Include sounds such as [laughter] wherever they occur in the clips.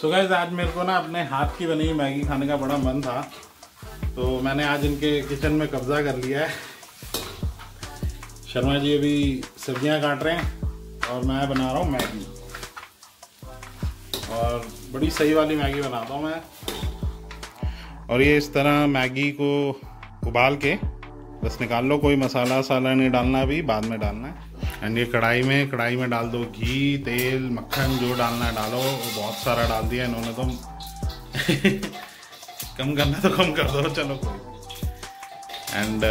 सो so guys आज मेरे को ना अपने हाथ की बनी हुई मैगी खाने का बड़ा मन था। तो मैंने आज इनके किचन में कब्जा कर लिया है। शर्मा जी अभी सब्ज़ियाँ काट रहे हैं और मैं बना रहा हूँ मैगी। और बड़ी सही वाली मैगी बनाता हूँ मैं। और ये इस तरह मैगी को उबाल के बस निकाल लो, कोई मसाला वसाला नहीं डालना अभी, बाद में डालना है। एंड ये कढ़ाई में कढ़ाई में डाल दो घी, तेल, मक्खन, जो डालना है डालो। बहुत सारा डाल दिया इन्होंने तो। [laughs] कम करना तो कम कर दो, चलो कोई एंड,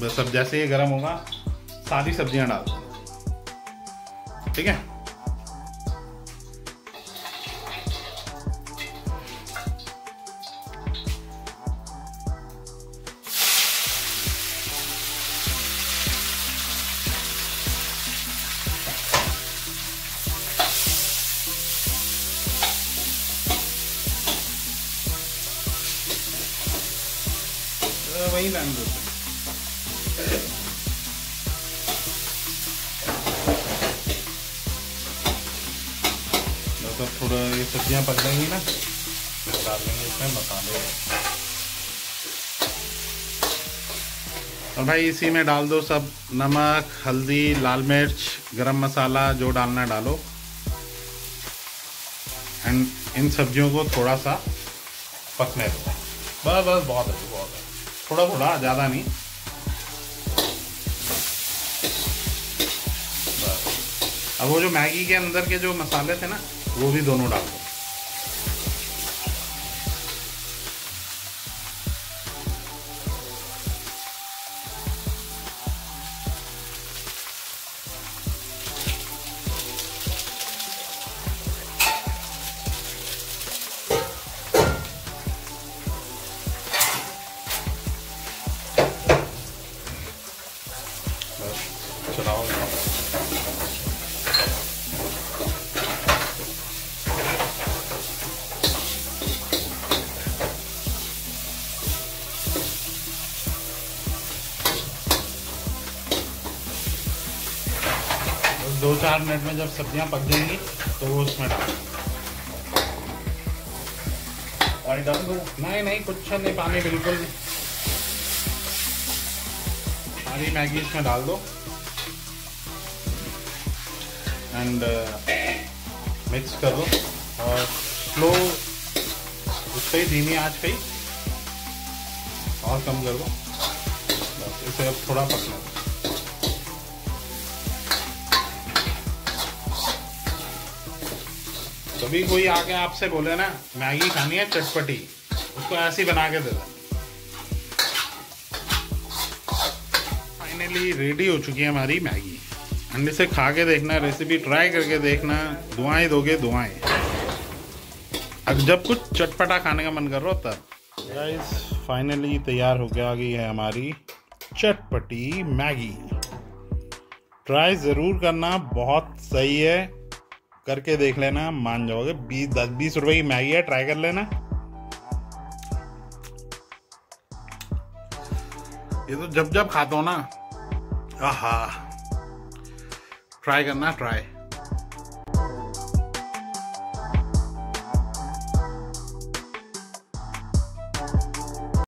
बस अब जैसे ही गर्म होगा, सारी सब्ज़ियाँ डाल दो। ठीक है? वही लाइन देते तो थोड़ा ये सब्ज़ियाँ पक जाएँगी ना तो डाल देंगे इसमें, मसाले। और भाई इसी में डाल दो सब, नमक, हल्दी, लाल मिर्च, गरम मसाला, जो डालना डालो। एंड इन सब्जियों को थोड़ा सा पकने दो। बस बस, बहुत है बहुत है थोड़ा थोड़ा ज़्यादा नहीं। अब वो जो मैगी के अंदर के जो मसाले थे ना, वो भी दोनों डाल दो। चलाओ दो चार मिनट में जब सब्ज़ियाँ पक जाएँगी तो वो उसमें डाल। पानी डाल दो। नहीं नहीं, कुछ नहीं, पानी बिल्कुल नहीं सारी मैगी इसमें डाल दो। एंड मिक्स कर। दो और स्लो उस पर ही धीमी आँच पे और कम कर दो। इसे अब थोड़ा पकना। दो कभी कोई आके आपसे बोले ना, मैगी खानी है, चटपटी, उसको ऐसे बना के दे दे। फाइनली रेडी हो चुकी है हमारी मैगी। अंडे से खा के देखना रेसिपी ट्राई करके देखना, दुआएँ दोगे, दुआएँ। अब जब कुछ चटपटा खाने का मन कर रहा हो तब गाइस फाइनली तैयार हो गया गई है हमारी चटपटी मैगी। ट्राई ज़रूर करना, बहुत सही है। करके देख लेना, मान जाओगे, बीस, दस, बीस रुपए की मैगी है ट्राई कर लेना। ये तो जब जब खाता हो ना आहा ट्राई करना ट्राई